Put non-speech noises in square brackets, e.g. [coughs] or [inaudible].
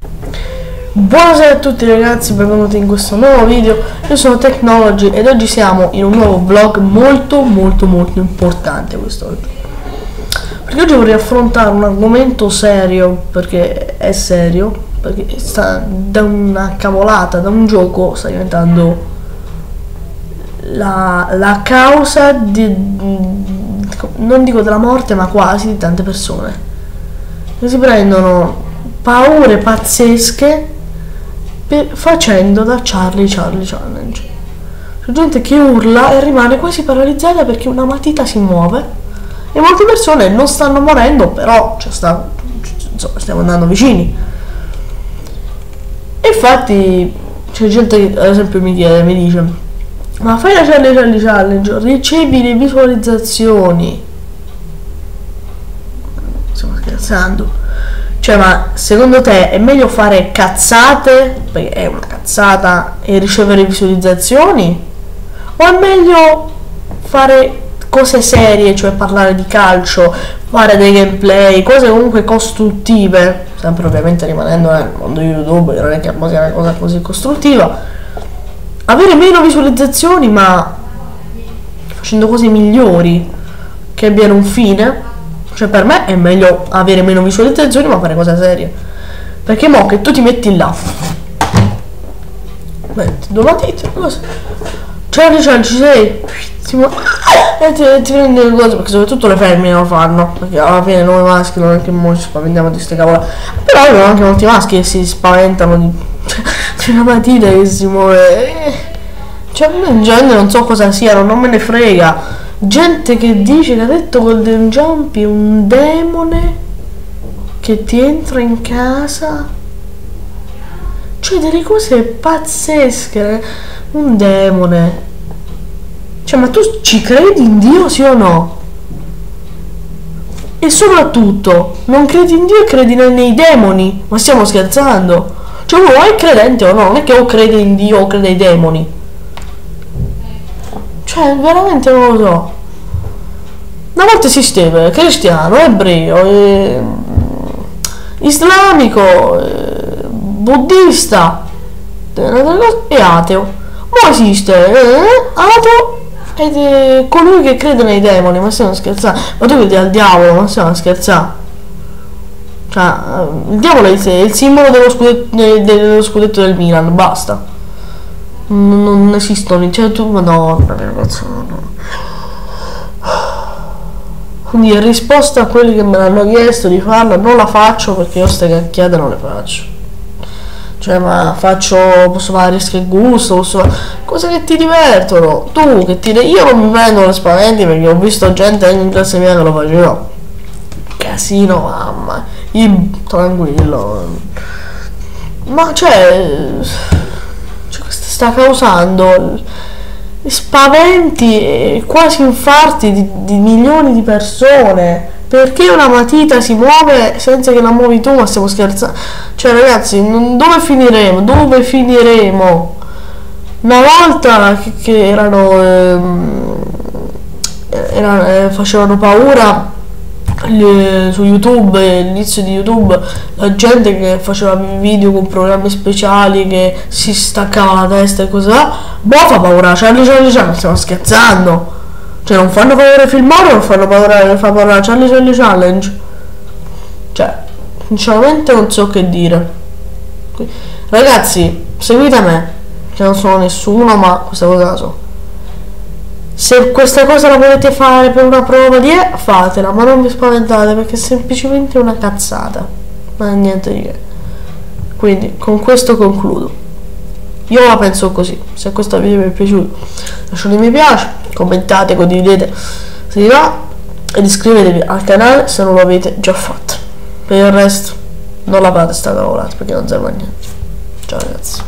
Buonasera a tutti ragazzi, benvenuti in questo nuovo video. Io sono Technology ed oggi siamo in un nuovo vlog molto molto molto importante quest'oggi. Perché oggi vorrei affrontare un argomento serio, perché è serio, perché sta da una cavolata, da un gioco sta diventando la, la causa di, non dico della morte, ma quasi di tante persone. Che si prendono paure pazzesche per, facendo da Charlie Charlie Challenge. C'è gente che urla e rimane quasi paralizzata perché una matita si muove e molte persone non stanno morendo, però cioè, sta, insomma, stiamo andando vicini. Infatti c'è gente che ad esempio mi chiede, mi dice, ma fai la Charlie Charlie Challenge, ricevi le visualizzazioni. Stiamo scherzando cioè, ma secondo te è meglio fare cazzate, perché è una cazzata, e ricevere visualizzazioni? O è meglio fare cose serie, cioè parlare di calcio, fare dei gameplay, cose comunque costruttive, sempre ovviamente rimanendo nel mondo YouTube, non è che sia una cosa così costruttiva, avere meno visualizzazioni ma facendo cose migliori, che abbiano un fine, cioè per me è meglio avere meno visualizzazioni ma fare cose serie. Perché mo che tu ti metti là. Metti due matite, cosa? Charlie Charlie ci sei? [coughs] E ti, ti prendi le cose perché soprattutto le femmine lo fanno. Perché alla fine noi maschi non è che mo ci spaventiamo di queste cavole. Però ci anche molti maschi che si spaventano di, [laughs] di una matita che si muove. Cioè in genere non so cosa siano, non me ne frega gente che dice che ha detto Golden Jumpy un demone che ti entra in casa. Cioè delle cose pazzesche un demone. Cioè ma tu ci credi in Dio sì o no? e soprattutto non credi in Dio e credi nei demoni. Ma stiamo scherzando. Cioè uno è credente o no non è che o crede in Dio o crede ai demoni cioè, veramente non lo so. Una volta esisteva cristiano, ebreo, eh, islamico, eh, buddista e ateo. Ora esiste eh, ateo ed è colui che crede nei demoni, ma stiamo scherzando. Ma tu credi al diavolo, ma stiamo scherzando. Cioè, eh, il diavolo è il, simbolo dello scudetto, dello scudetto del Milan, basta non, non esistono cioè tu madonna ragazzi quindi in risposta a quelli che me l'hanno chiesto di farla non la faccio perché io ste cacchiate non le faccio. Cioè ma faccio posso fare rischio e gusto posso fare cose che ti divertono. Tu che ti io non mi prendo le spaventi perché ho visto gente in classe mia che lo faceva. Casino mamma. Io tranquillo. Ma cioè sta causando spaventi e quasi infarti di, di milioni di persone. Perché una matita si muove senza che la muovi tu? Ma stiamo scherzando. Cioè ragazzi dove finiremo? Dove finiremo? Una volta che, che erano, ehm, erano eh, facevano paura su YouTube, all'inizio di YouTube, la gente che faceva video con programmi speciali che si staccava la testa e così là, boh fa paura, Charlie Charlie Charlie, stiamo scherzando. Cioè non fanno paura i filmati, non fanno paura, fa paura Charlie Charlie Challenge. Cioè, sinceramente non so che dire. Ragazzi, seguite me, che non sono nessuno, ma questa cosa la so. Se questa cosa la volete fare per una prova di E, fatela, ma non vi spaventate perché è semplicemente una cazzata. Ma niente di che. Quindi, con questo concludo. Io la penso così. Se questo video vi è piaciuto, lasciate mi piace, commentate, condividete se vi va ed iscrivetevi al canale se non lo avete già fatto. Per il resto, non lavate sta cavolata perché non serve a niente. Ciao ragazzi.